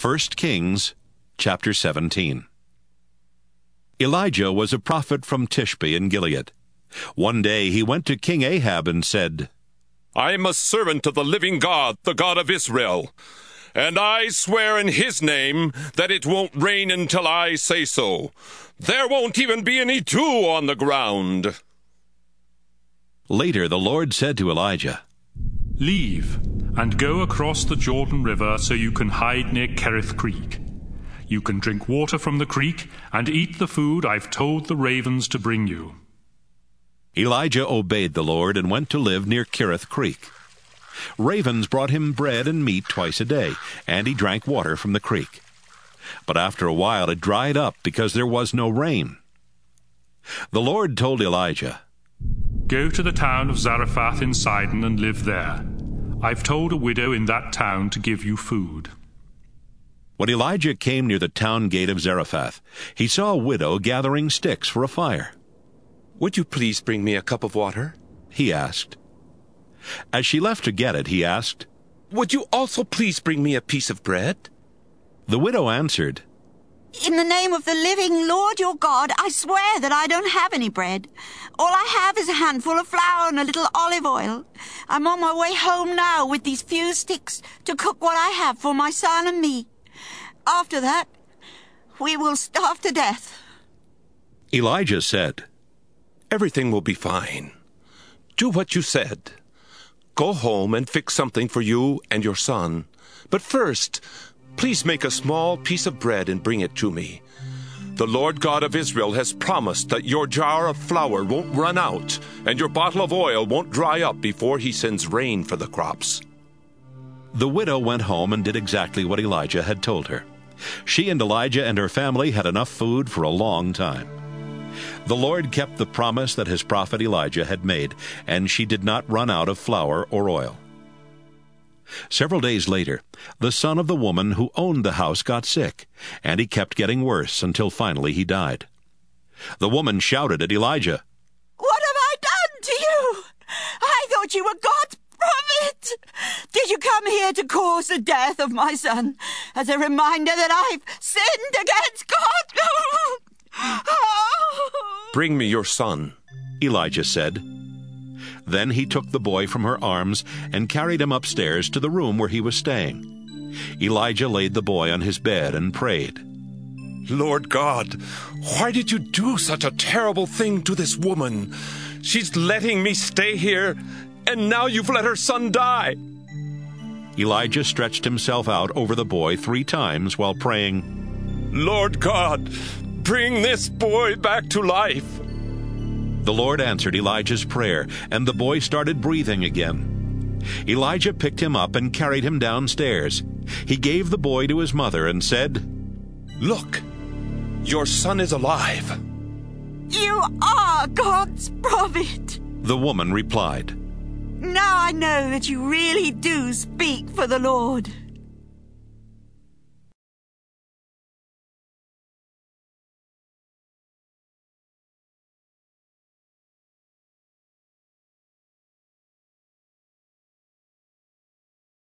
1 Kings chapter 17. Elijah was a prophet from Tishbe in Gilead. One day he went to King Ahab and said, I am a servant of the living God, the God of Israel. And I swear in his name that it won't rain until I say so. There won't even be any dew on the ground. Later the Lord said to Elijah, Leave and go across the Jordan River so you can hide near Kerith Creek. You can drink water from the creek and eat the food I've told the ravens to bring you. Elijah obeyed the Lord and went to live near Kerith Creek. Ravens brought him bread and meat twice a day, and he drank water from the creek. But after a while it dried up because there was no rain. The Lord told Elijah, Go to the town of Zarephath in Sidon and live there. I've told a widow in that town to give you food. When Elijah came near the town gate of Zarephath, he saw a widow gathering sticks for a fire. Would you please bring me a cup of water? He asked. As she left to get it, he asked, Would you also please bring me a piece of bread? The widow answered, In the name of the living Lord your God, I swear that I don't have any bread. All I have is a handful of flour and a little olive oil. I'm on my way home now with these few sticks to cook what I have for my son and me. After that, we will starve to death. Elijah said, Everything will be fine. Do what you said. Go home and fix something for you and your son. But first, please make a small piece of bread and bring it to me. The Lord God of Israel has promised that your jar of flour won't run out and your bottle of oil won't dry up before he sends rain for the crops. The widow went home and did exactly what Elijah had told her. She and Elijah and her family had enough food for a long time. The Lord kept the promise that his prophet Elijah had made, and she did not run out of flour or oil. Several days later, the son of the woman who owned the house got sick, and he kept getting worse until finally he died. The woman shouted at Elijah, What have I done to you? I thought you were God's prophet. Did you come here to cause the death of my son as a reminder that I've sinned against God? Bring me your son. Elijah said. Then he took the boy from her arms and carried him upstairs to the room where he was staying. Elijah laid the boy on his bed and prayed. Lord God, why did you do such a terrible thing to this woman? She's letting me stay here, and now you've let her son die. Elijah stretched himself out over the boy three times while praying, Lord God, bring this boy back to life. The Lord answered Elijah's prayer, and the boy started breathing again. Elijah picked him up and carried him downstairs. He gave the boy to his mother and said, Look, your son is alive. You are God's prophet. The woman replied, Now I know that you really do speak for the Lord.